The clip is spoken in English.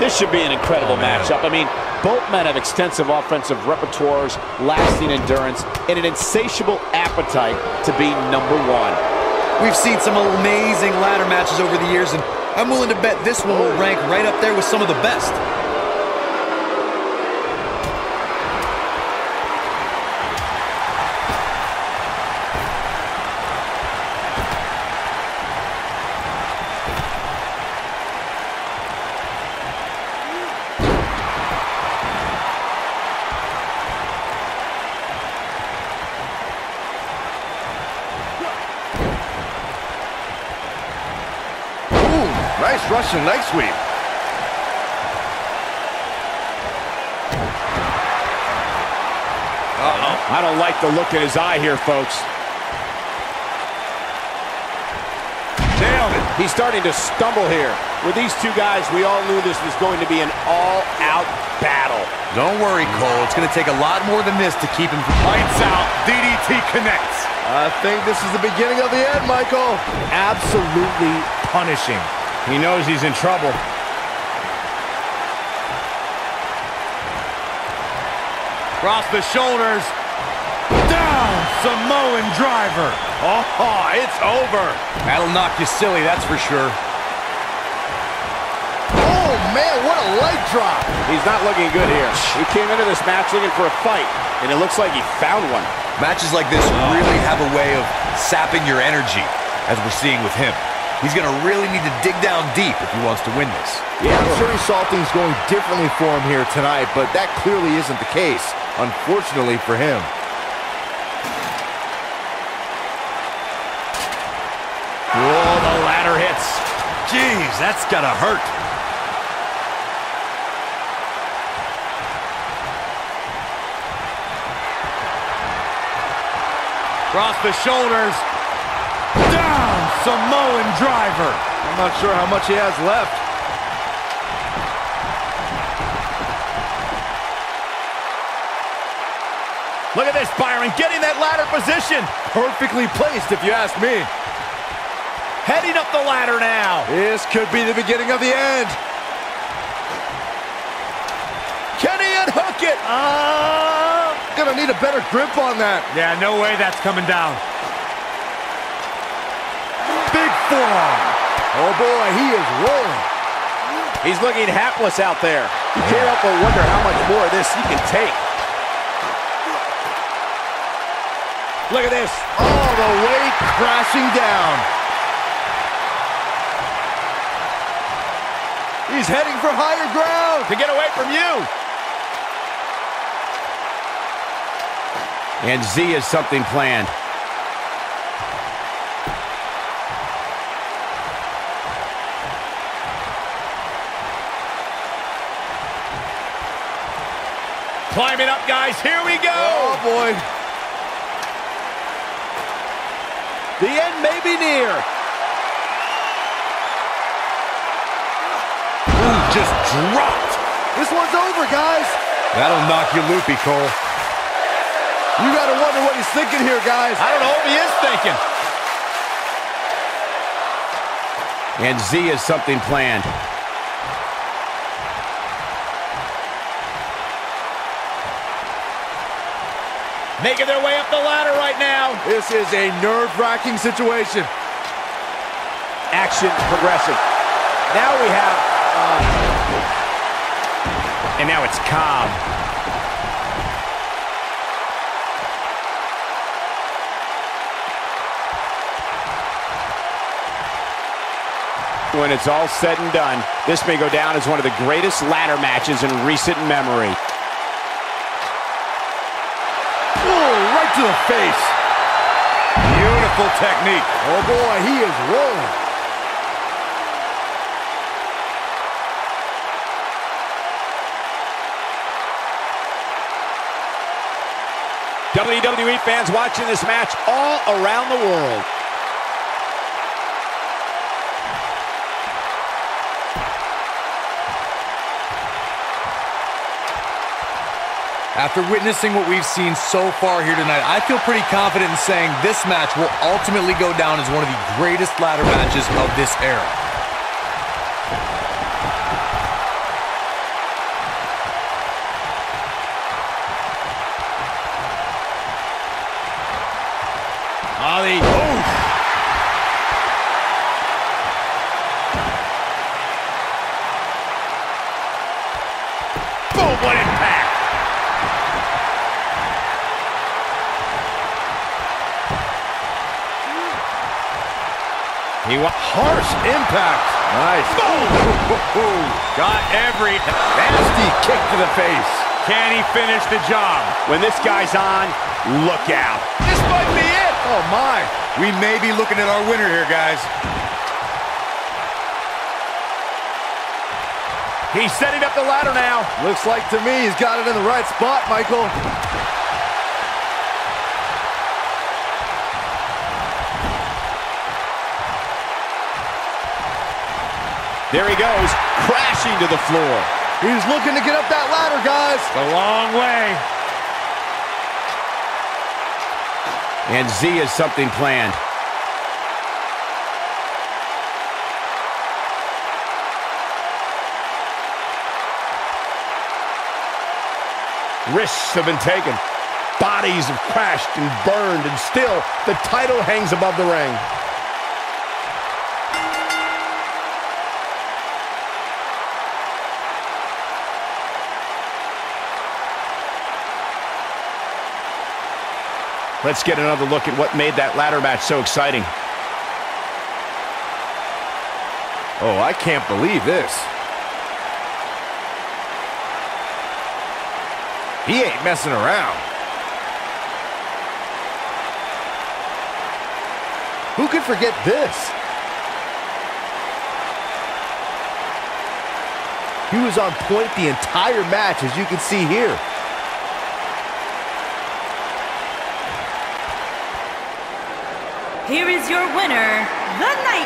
This should be an incredible matchup. I mean, both men have extensive offensive repertoires, lasting endurance, and an insatiable appetite to be number one. We've seen some amazing ladder matches over the years, and I'm willing to bet this one will rank right up there with some of the best. Nice Russian leg sweep. Uh-oh. I don't like the look in his eye here, folks. Nailed it. He's starting to stumble here. With these two guys, we all knew this was going to be an all-out battle. Don't worry, Cole. It's going to take a lot more than this to keep him... from... Lights out. DDT connects. I think this is the beginning of the end, Michael. Absolutely punishing. He knows he's in trouble. Cross the shoulders. Down, Samoan driver. Oh, it's over. That'll knock you silly, that's for sure. Oh, man, what a leg drop. He's not looking good here. He came into this match looking for a fight, and it looks like he found one. Matches like this oh. really have a way of sapping your energy, as we're seeing with him. He's going to really need to dig down deep if he wants to win this. Yeah, I'm sure he saw things going differently for him here tonight, but that clearly isn't the case, unfortunately for him. Whoa, the ladder hits. Jeez, that's got to hurt. Cross the shoulders. Samoan driver. I'm not sure how much he has left. Look at this, Byron, getting that ladder position. Perfectly placed, if you ask me. Heading up the ladder now. This could be the beginning of the end. Can he unhook it? Uh... Gonna need a better grip on that. Yeah, no way that's coming down. Forearm. Oh, boy, he is rolling. He's looking hapless out there. You can't help but wonder how much more of this he can take. Look at this. All the way crashing down. He's heading for higher ground. To get away from you. And Z has something planned. Climbing up, guys. Here we go. Oh, boy. The end may be near. Ooh, just dropped. This one's over, guys. That'll knock you loopy, Cole. You gotta wonder what he's thinking here, guys. I don't know what he is thinking. And Z has something planned. Making their way up the ladder right now. This is a nerve-wracking situation. Action progressing. Now we have... Uh... And now it's Cobb. When it's all said and done, this may go down as one of the greatest ladder matches in recent memory. Oh, right to the face. Beautiful technique. Oh, boy, he is rolling. WWE fans watching this match all around the world. After witnessing what we've seen so far here tonight, I feel pretty confident in saying this match will ultimately go down as one of the greatest ladder matches of this era. Ali. Oh. Boom, what impact! He harsh impact. Nice. Boom. Got every Nasty kick to the face. Can he finish the job? When this guy's on, look out. This might be it. Oh, my. We may be looking at our winner here, guys. He's setting up the ladder now. Looks like to me he's got it in the right spot, Michael. There he goes, crashing to the floor. He's looking to get up that ladder, guys. A long way. And Z has something planned. Risks have been taken. Bodies have crashed and burned, and still the title hangs above the ring. Let's get another look at what made that ladder match so exciting. Oh, I can't believe this. He ain't messing around. Who could forget this? He was on point the entire match, as you can see here. Here is your winner, the Giant.